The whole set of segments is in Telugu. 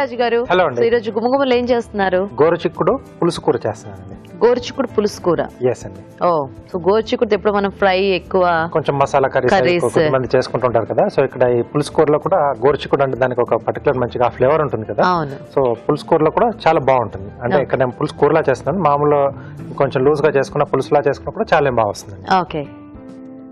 రాజు గారు అండి. సో ఈరోజు గుమగుమలు ఏం చేస్తున్నారు? గోరుచిక్కుడు పులుసు కూర చేస్తున్నానండి. గోరుచిక్కుడు పులుసు కూర. ఎస్ అండి. ఓ సో గోరుచిక్కుడు ఎప్పుడు మనం ఫ్రై ఎక్కువ కొంచెం మసాలా కర్రీస్. కొంతమంది చేసుకుంటుంటారు కదా సో ఇక్కడ ఈ పులుసు కూరలో కూడా గోరుచిక్కుడు అంటే దానికి ఒక పర్టికులర్ మంచిగా ఫ్లేవర్ ఉంటుంది కదా. సో పులుసు కూరలో కూడా చాలా బాగుంటుంది. అంటే ఇక్కడ నేను పులుసు కూరలా చేస్తున్నాను మామూలు కొంచెం లూజ్గా చేసుకున్న పులుసులా చేసుకున్న కూడా చాలా బాగా వస్తుంది ఓకే.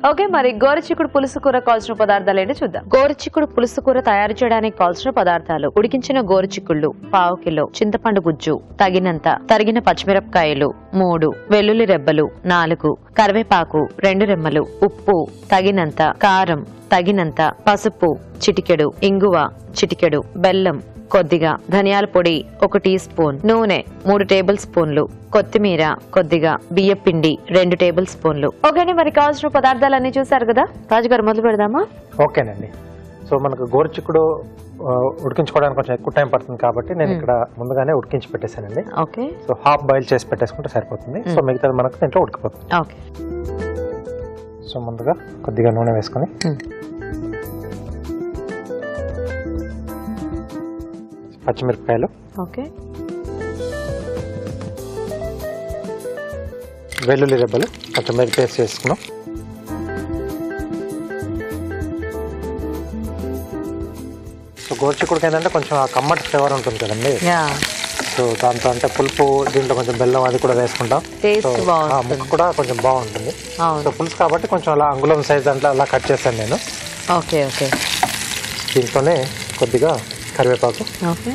ఓకే మరి గోరుచిక్కుడు పులుసు కూర కావాల్సిన పదార్థాలు ఏంటి చూద్దాం. గోరచిక్కుడు పులుసు కూర తయారు చేయడానికి కావాల్సిన పదార్థాలు ఉడికించిన గోరచిక్కుళ్ళు పావు కిలో చింతపండు గుజ్జు తగినంత తరిగిన పచ్చిమిరపకాయలు మూడు వెల్లుల్లి రెబ్బలు నాలుగు కరివేపాకు రెండు రెమ్మలు ఉప్పు తగినంత కారం తగినంత పసుపు చిటికెడు ఇంగువ చిటికెడు బెల్లం కొద్దిగా ధనియాల పొడి ఒక టీ స్పూన్ నూనె మూడు టేబుల్ స్పూన్లు కొత్తిమీర కొద్దిగా బియ్య పిండి రెండు టేబుల్ స్పూన్లు. ఓకేనే మరి కావాల్సిన పదార్థాలన్నీ చూసారు కదా? రాజుగారు మొదలు పెడదామా? ఓకేనండి. సో మనకు గోరుచిక్కుడు ఉడికించుకోవడానికి కొంచెం ఎక్కువ టైం పడుతుంది కాబట్టి నేను ఇక్కడ ముందుగానే ఉడికించి పెట్టేశానండి. ఓకే. సో హాఫ్ బాయిల్ చేసి పెట్టేసుకుంటే సరిపోతుంది. సో మిగతాది మనకు దీంట్లో ఉడికిపోతుంది. ఓకే. సో ముందుగా కొద్దిగా నూనె వేసుకొని పచ్చిమిరపకాయలు. ఓకే. వెల్లుల్లి రెబ్బలు మీద పేస్ట్ చేసుకున్నాం. సో గోరుచిక్కుడికి ఏంటంటే కొంచెం ఆ కమ్మటి ఫ్లేవర్ ఉంటుంది కదండి. సో దాంతో అంటే పులుపు దీంట్లో కొంచెం బెల్లం అది కూడా వేసుకుంటాం. సో. ముక్క కూడా కొంచెం బాగుంటుంది. సో పులుసు కాబట్టి కొంచెం అలా అంగుళం సైజ్ దాంట్లో అలా కట్ చేశాను నేను. Okay okay. దీంట్లోనే కొద్దిగా కరివేపాకు ఓకే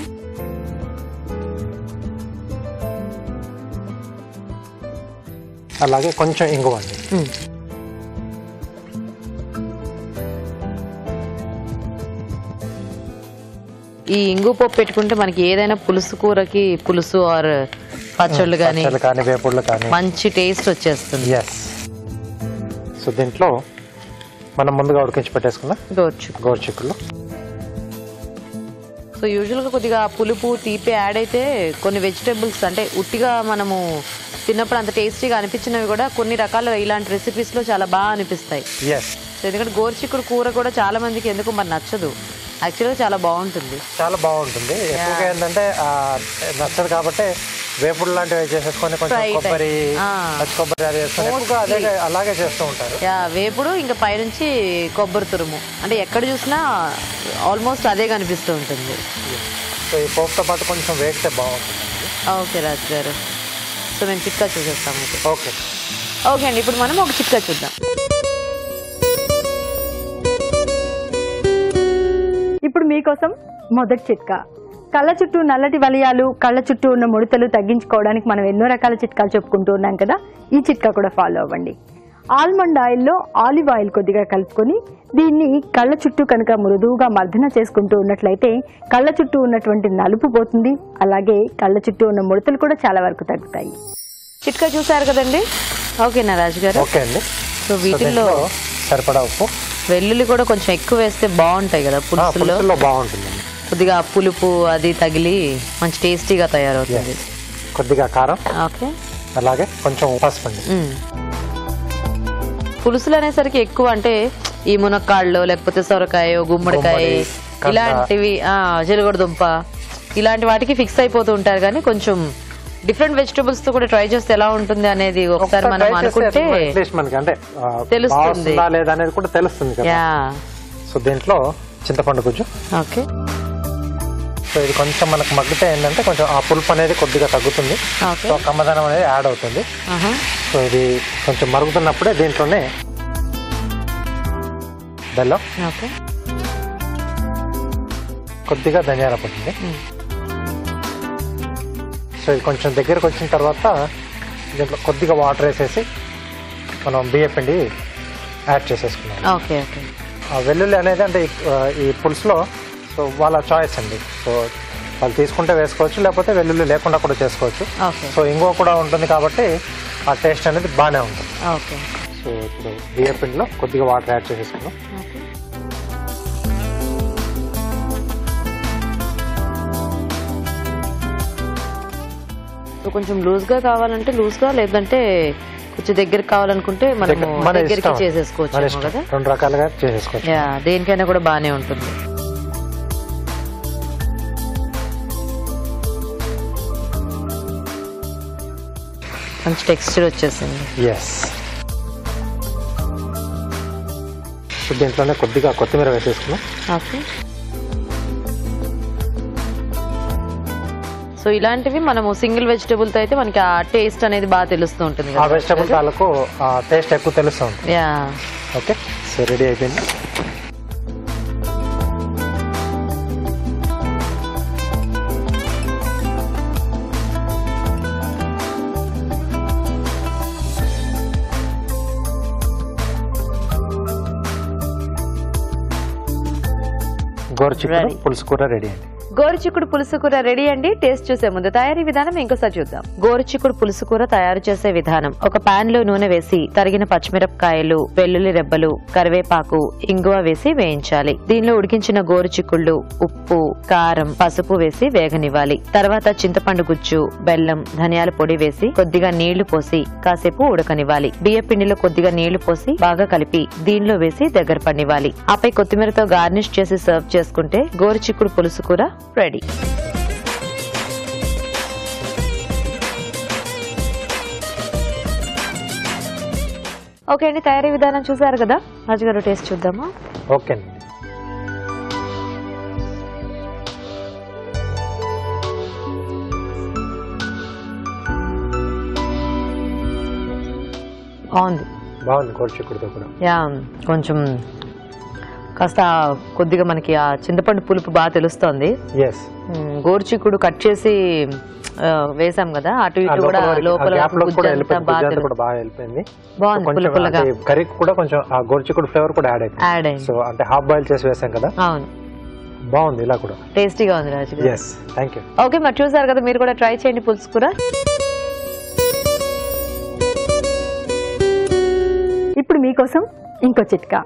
అలాగే కొంచెం ఇంగువ అండి. ఈ ఇంగు పప్పు పెట్టుకుంటే మనకి ఏదైనా పులుసు కూరకి పులుసు ఆర్ పచ్చళ్ళు కానీ పచ్చళ్ళు కానీ వేపుళ్ళు కానీ మంచి టేస్ట్ వచ్చేస్తుంది ఎస్ సో దీంట్లో మనం ముందుగా ఉడికించి పెట్టేసుకున్న గోర్చు గోరుచిక్కులు సో యూజువల్గా కొద్దిగా పులుపు తీపి యాడ్ అయితే కొన్ని వెజిటేబుల్స్ అంటే ఉట్టిగా మనము తిన్నప్పుడు అంత టేస్టీగా అనిపించినవి కూడా కొన్ని రకాల ఇలాంటి రెసిపీస్లో చాలా బాగా అనిపిస్తాయి. సో ఎందుకంటే గోరుచిక్కుడు కూర కూడా చాలా మందికి ఎందుకు మరి నచ్చదు. యాక్చువల్గా చాలా బాగుంటుంది. చాలా బాగుంటుంది. ఎక్కువగా ఏంటంటే నచ్చదు కాబట్టి వేపుడు లాంటివి చేసేసుకొని కొంచెం. కొబ్బరి కొబ్బరి అది వేసుకొని అదే అలాగే చేస్తూ ఉంటారు. యా వేపుడు ఇంకా పైనుంచి కొబ్బరి తురుము. అంటే ఎక్కడ చూసినా ఆల్మోస్ట్ అదే కనిపిస్తూ ఉంటుంది. సో ఈ పోపుతో పాటు కొంచెం వేగితే బాగుంటుంది. ఓకే రాజు గారు. సో మేము చిట్కా చూసేస్తాం ఓకే. ఓకే అండి ఇప్పుడు మనం ఒక చిట్కా చూద్దాం. ఇప్పుడు మీకోసం మొదటి చిట్కా. కళ్ళ చుట్టూ నల్లటి వలయాలు కళ్ళ చుట్టూ ఉన్న ముడతలు తగ్గించుకోవడానికి మనం ఎన్నో రకాల చిట్కాలు చెప్పుకుంటూ ఉన్నాం కదా? ఈ చిట్కా కూడా ఫాలో అవ్వండి. ఆల్మండ్ ఆయిల్లో ఆలివ్ ఆయిల్ కొద్దిగా కలుపుకొని దీన్ని కళ్ళ చుట్టూ కనుక మృదువుగా మర్దన చేసుకుంటూ ఉన్నట్లయితే కళ్ళ చుట్టూ ఉన్నటువంటి నలుపు పోతుంది. అలాగే కళ్ళ చుట్టూ ఉన్న ముడతలు కూడా చాలా వరకు తగ్గుతాయి. చిట్కా చూసారు కదండి? ఓకేనా రాజు గారు. ఓకే అండి. సో వీటిల్లో సరిపడా ఉప్పు? వెల్లుల్లి కూడా కొంచెం ఎక్కువ వేస్తే బాగుంటాయి కదా పులుసులో పులుసులో బాగుంటుందండి కొద్దిగా పులుపు అది తగిలి మంచి టేస్టీగా తయారవుతుంది. కొద్దిగా కారం. ఓకే. అలాగే కొంచెం పసుపు అండి. పులుసులు అనేసరికి ఎక్కువ అంటే ఈ మునక్కాళ్ళు లేకపోతే సొరకాయ గుమ్మడికాయ. ఇలాంటివి జీలగడ దుంప ఇలాంటి వాటికి ఫిక్స్ అయిపోతూ ఉంటారు కానీ కొంచెం డిఫరెంట్ వెజిటబుల్స్తో కూడా ట్రై చేస్తే ఎలా ఉంటుంది అనేది ఒకసారి మనం అనుకుంటే తెలుస్తుంది. కూడా తెలుస్తుంది సో దీంట్లో చింతపండు గుజ్జు. ఓకే. సో ఇది కొంచెం మనకు మగ్గితే ఏంటంటే కొంచెం ఆ పులుపు అనేది కొద్దిగా తగ్గుతుంది. సో కమ్మదనం అనేది యాడ్ అవుతుంది. సో ఇది కొంచెం మరుగుతున్నప్పుడే దీంట్లోనే బెల్లం కొద్దిగా ధనియాల పొడి మ్మ్. సో ఇది కొంచెం దగ్గరకు వచ్చిన తర్వాత దీంట్లో కొద్దిగా వాటర్ వేసేసి మనం బియ్య పిండి యాడ్ చేసేసుకున్నాం వెల్లుల్లి అనేది అంటే ఈ పులుసులో సో వాళ్ళ చాయిస్ అండి. సో వాళ్ళు తీసుకుంటే వేసుకోవచ్చు లేకపోతే వెల్లుల్లి లేకుండా కూడా చేసుకోవచ్చు. సో ఇంగువ కూడా ఉంటుంది కాబట్టి ఆ టేస్ట్ అనేది బాగానే ఉంటుంది. సో ఇప్పుడు బియ్య పిండిలో కొద్దిగా వాటర్ యాడ్ చేసేసుకున్నాం సో కొంచెం లూజ్గా కావాలంటే లూజ్గా లేదంటే కొంచెం దగ్గరికి కావాలనుకుంటే మన దగ్గరికి చేసేసుకోవచ్చు. కదా? రెండు రకాలుగా చేసేసుకోవచ్చు. దేనికైనా కూడా బాగానే ఉంటుంది. మంచి టెక్స్చర్ వచ్చేసింది. ఎస్ దీంట్లోనే కొద్దిగా కొత్తిమీర వేసేసుకున్నాం ఓకే. సో ఇలాంటివి మనము సింగిల్ వెజిటబుల్తో అయితే మనకి ఆ టేస్ట్ అనేది బాగా తెలుస్తూ ఉంటుంది ఆ వెజిటబుల్ తాలకు టేస్ట్ ఎక్కువ తెలుస్తుంది యా. ఓకే. సో రెడీ అయిపోయింది. గోరుచిక్కుడు. పులుసు కూర రెడీ అండి గోరుచిక్కుడు పులుసు కూర రెడీ అండి. టేస్ట్ చూసే ముందు తయారీ విధానం ఇంకోసారి చూద్దాం. గోరుచిక్కుడు పులుసు కూర తయారు చేసే విధానం. ఒక పాన్లో నూనె వేసి తరిగిన పచ్చిమిరపకాయలు వెల్లుల్లి రెబ్బలు కరివేపాకు ఇంగువ వేసి వేయించాలి. దీనిలో ఉడికించిన గోరుచిక్కుళ్ళు ఉప్పు కారం పసుపు వేసి వేగనివ్వాలి. తర్వాత చింతపండు గుజ్జు బెల్లం ధనియాల పొడి వేసి కొద్దిగా నీళ్ళు పోసి కాసేపు ఉడకనివ్వాలి. బియ్య పిండిలో కొద్దిగా నీళ్ళు పోసి బాగా కలిపి దీనిలో వేసి దగ్గర పడినివ్వాలి. ఆపై కొత్తిమీరతో గార్నిష్ చేసి సర్వ్ చేసుకుంటే గోరుచిక్కుడు పులుసు కూర రెడీ. ఓకే అండి తయారీ విధానం చూసారు కదా? రాజు గారు టేస్ట్ చూద్దామా? ఓకే అండి. బాగుంది. బాగుంది గోరుచిక్కుడుతో కూడా. యా కొంచెం కాస్త కొద్దిగా మనకి ఆ చింతపండు పులుపు బాగా తెలుస్తోంది. గోరుచిక్కుడు కట్ చేసి వేసాం కదా అటు ఇటు కూడా లోపల కూడా. కూడా బాగుంది పుల్లగా కర్రీ కూడా కొంచెం ఆ గోరుచిక్కుడు ఫ్లేవర్ కూడా యాడ్ అయింది. సో అంటే హాఫ్ బాయిల్ చేసి వేసాం కదా. అవును. బాగుంది ఇలా కూడా. టేస్టీగా ఉంది Raju. Yes thank you okay మరి చూసారు కదా మీరు కూడా ట్రై చేయండి పులుసు కూర ఇప్పుడు మీకోసం ఇంకో చిట్కా.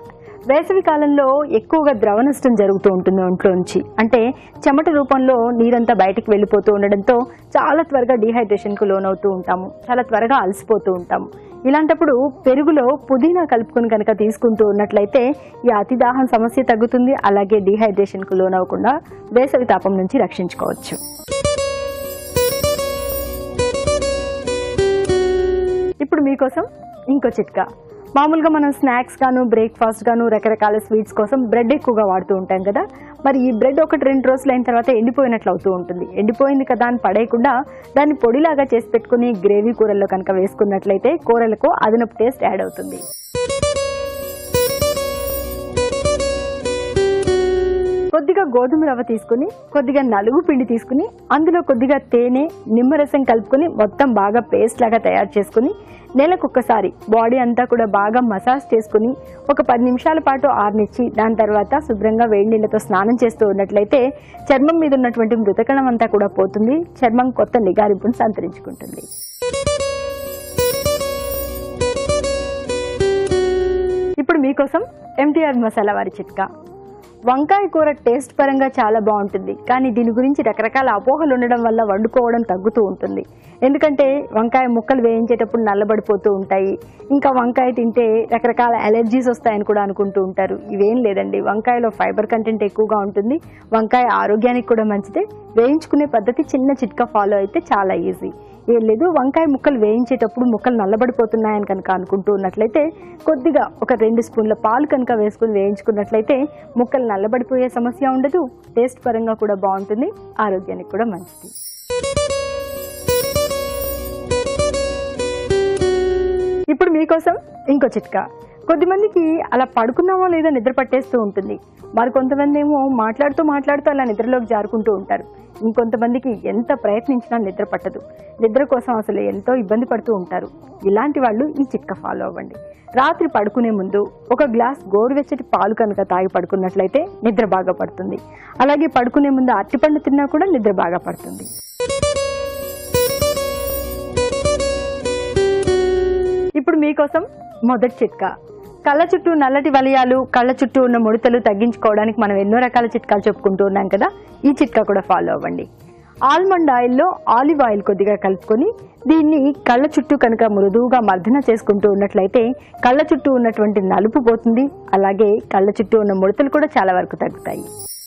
వేసవి కాలంలో ఎక్కువగా ద్రవ నష్టం జరుగుతూ ఉంటుంది ఒంట్లోంచి అంటే చెమట రూపంలో నీరంతా బయటికి వెళ్ళిపోతూ ఉండడంతో చాలా త్వరగా డిహైడ్రేషన్కు లోనవుతూ ఉంటాము. చాలా త్వరగా అలసిపోతూ ఉంటాము. ఇలాంటప్పుడు పెరుగులో పుదీనా కలుపుకొని కనుక తీసుకుంటూ ఉన్నట్లయితే ఈ అతిదాహం సమస్య తగ్గుతుంది. అలాగే డిహైడ్రేషన్కు లోనవ్వకుండా వేసవి తాపం నుంచి రక్షించుకోవచ్చు. ఇప్పుడు మీకోసం ఇంకో చిట్కా. మామూలుగా మనం స్నాక్స్ గాను బ్రేక్ఫాస్ట్ గాను రకరకాల స్వీట్స్ కోసం బ్రెడ్ ఎక్కువగా వాడుతూ ఉంటాం కదా. మరి ఈ బ్రెడ్ ఒకటి రెండు రోజులు అయిన తర్వాత ఎండిపోయినట్లు అవుతూ ఉంటుంది. ఎండిపోయింది కదా అని పడేయకుండా దాన్ని పొడిలాగా చేసి పెట్టుకుని గ్రేవీ కూరల్లో కనుక వేసుకున్నట్లయితే కూరలకు అదనపు టేస్ట్ యాడ్ అవుతుంది. కొద్దిగా గోధుమ రవ్వ తీసుకుని కొద్దిగా నలుగు పిండి తీసుకుని అందులో కొద్దిగా తేనె నిమ్మరసం కలుపుకొని మొత్తం బాగా పేస్ట్ లాగా తయారు చేసుకుని నెలకొకసారి బాడీ అంతా కూడా బాగా మసాజ్ చేసుకుని ఒక పది నిమిషాల పాటు ఆర్నిచ్చి దాని తర్వాత శుభ్రంగా వేడి నీళ్ళతో స్నానం చేస్తూ ఉన్నట్లయితే చర్మం మీద ఉన్నటువంటి మృతకణం అంతా కూడా పోతుంది. చర్మం కొత్త నిగారింపును సంతరించుకుంటుంది. ఇప్పుడు మీకోసం ఎంటీఆర్ మసాలా వారి చిట్కా. వంకాయ కూర టేస్ట్ పరంగా చాలా బాగుంటుంది. కానీ దీని గురించి రకరకాల అపోహలు ఉండడం వల్ల వండుకోవడం తగ్గుతూ ఉంటుంది. ఎందుకంటే వంకాయ ముక్కలు వేయించేటప్పుడు నల్లబడిపోతూ ఉంటాయి. ఇంకా వంకాయ తింటే రకరకాల అలర్జీస్ వస్తాయని కూడా అనుకుంటూ ఉంటారు. ఇవేం లేదండి. వంకాయలో ఫైబర్ కంటెంట్ ఎక్కువగా ఉంటుంది. వంకాయ ఆరోగ్యానికి కూడా మంచిదే. వేయించుకునే పద్ధతి చిన్న చిట్కా ఫాలో అయితే చాలా ఈజీ ఏం లేదు వంకాయ ముక్కలు వేయించేటప్పుడు ముక్కలు నల్లబడిపోతున్నాయని కనుక అనుకుంటూ ఉన్నట్లయితే కొద్దిగా ఒక రెండు స్పూన్ల పాలు కనుక వేసుకుని వేయించుకున్నట్లయితే ముక్కలు నల్లబడిపోయే సమస్య ఉండదు. టేస్ట్ పరంగా కూడా బాగుంటుంది. ఆరోగ్యానికి కూడా మంచిది. ఇప్పుడు మీకోసం ఇంకో చిట్కా. కొద్దిమందికి అలా పడుకున్నామో లేదో నిద్ర పట్టేస్తూ ఉంటుంది. మరి కొంతమంది ఏమో మాట్లాడుతూ మాట్లాడుతూ అలా నిద్రలోకి జారుకుంటూ ఉంటారు. ఇంకొంతమందికి ఎంత ప్రయత్నించినా నిద్ర పట్టదు. నిద్ర కోసం అసలు ఎంతో ఇబ్బంది పడుతూ ఉంటారు. ఇలాంటి వాళ్ళు ఈ చిట్క ఫాలో అవ్వండి. రాత్రి పడుకునే ముందు ఒక గ్లాస్ గోరువెచ్చటి పాలు కనుక తాగి పడుకున్నట్లయితే నిద్ర బాగా పడుతుంది. అలాగే పడుకునే ముందు అరటిపండు తిన్నా కూడా నిద్ర బాగా పడుతుంది. ఇప్పుడు మీకోసం మొదటి చిట్కా. కళ్ళ చుట్టూ నల్లటి వలయాలు కళ్ళ చుట్టూ ఉన్న ముడతలు తగ్గించుకోవడానికి మనం ఎన్నో రకాల చిట్కాలు చెప్పుకుంటూ ఉన్నాం కదా? ఈ చిట్కా కూడా ఫాలో అవ్వండి. ఆల్మండ్ ఆయిల్లో ఆలివ్ ఆయిల్ కొద్దిగా కలుపుకొని దీన్ని కళ్ళ చుట్టూ కనుక మృదువుగా మర్దన చేసుకుంటూ ఉన్నట్లయితే కళ్ళ చుట్టూ ఉన్నటువంటి నలుపు పోతుంది. అలాగే కళ్ళ చుట్టూ ఉన్న ముడతలు కూడా చాలా వరకు తగ్గుతాయి.